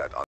that on